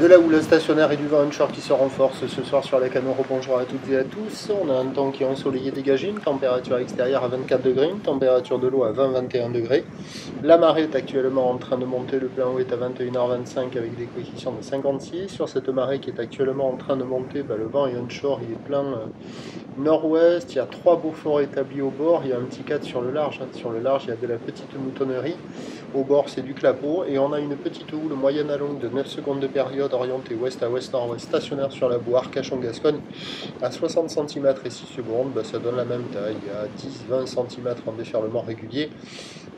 De la houle stationnaire et du vent onshore qui se renforce ce soir sur la Camaro. Bonjour à toutes et à tous. On a un temps qui est ensoleillé dégagé, une température extérieure à 24 degrés, une température de l'eau à 20-21 degrés. La marée est actuellement en train de monter, le plein eau est à 21h25 avec des coefficients de 56. Sur cette marée qui est actuellement en train de monter, bah, le vent est onshore, il est plein euh, nord-ouest. Il y a trois beaux forts établis au bord, il y a un petit cadre sur le large. Hein. Sur le large, il y a de la petite moutonnerie. Au bord, c'est du clapot et on a une petite houle moyenne à longue de 9 secondes de période orienté ouest à ouest-nord-ouest, stationnaire sur la boue Arcachon-Gascogne à 60 cm et 6 secondes, bah, ça donne la même taille, à 10-20 cm en déferlement régulier,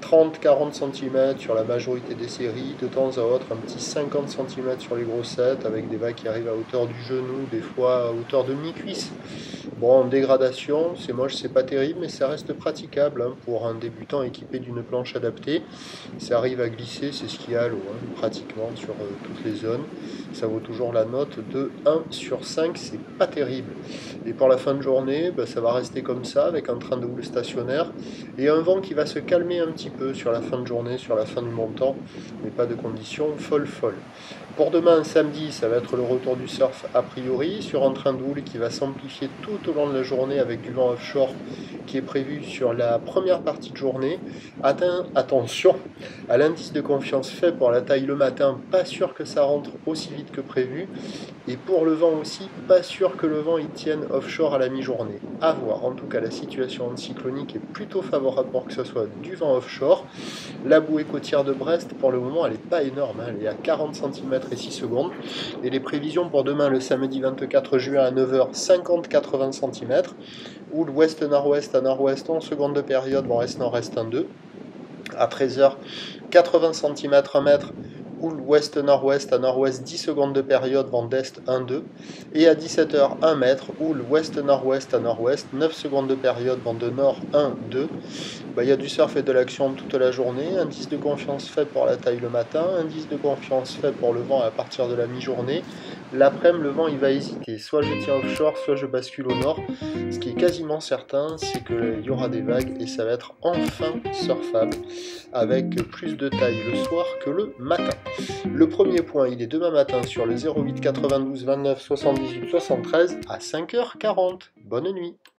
30-40 cm sur la majorité des séries, de temps à autre un petit 50 cm sur les grossettes, avec des vagues qui arrivent à hauteur du genou, des fois à hauteur de mi-cuisse. Bon, en dégradation, c'est moche, c'est pas terrible, mais ça reste praticable hein, pour un débutant équipé d'une planche adaptée. Ça arrive à glisser, c'est ce qu'il y a à l'eau, hein, pratiquement sur euh, toutes les zones ça vaut toujours la note de 1 sur 5, c'est pas terrible. Et pour la fin de journée, bah, ça va rester comme ça, avec un train de houle stationnaire, et un vent qui va se calmer un petit peu sur la fin de journée, sur la fin du montant, mais pas de conditions folles folles. Pour demain, samedi, ça va être le retour du surf a priori, sur un train de houle qui va s'amplifier tout au de la journée avec du vent offshore qui est prévu sur la première partie de journée. Attention à l'indice de confiance fait pour la taille le matin, pas sûr que ça rentre aussi vite que prévu. Et pour le vent aussi, pas sûr que le vent y tienne offshore à la mi-journée. À voir. En tout cas, la situation anticyclonique est plutôt favorable pour que ce soit du vent offshore. La bouée côtière de Brest, pour le moment, elle n'est pas énorme. Hein. Elle est à 40 cm et 6 secondes. Et les prévisions pour demain, le samedi 24 juin à 9h, 50-80 cm. Ou l'ouest-nord-ouest à nord-ouest en seconde période, bon, reste-nord-est 1-2. À 13h, 80 cm 1 mètre ouest-nord-ouest à nord-ouest 10 secondes de période, vent d'est 1-2. Et à 17h 1 mètre, houle ouest-nord-ouest à nord-ouest 9 secondes de période, vent de nord 1-2. Bah, il y a du surf et de l'action toute la journée. Indice de confiance fait pour la taille le matin, indice de confiance fait pour le vent à partir de la mi-journée. L'après-midi, le vent il va hésiter. Soit je tiens offshore, soit je bascule au nord. Ce qui est quasiment certain, c'est qu'il y aura des vagues et ça va être enfin surfable avec plus de taille le soir que le matin. Le premier point, il est demain matin sur le 08 92 29 78 73 à 5h40. Bonne nuit